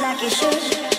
like it should.